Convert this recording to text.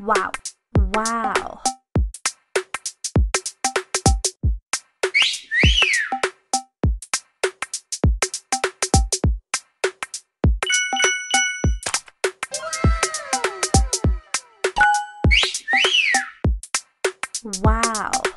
Wow. Wow. Wow.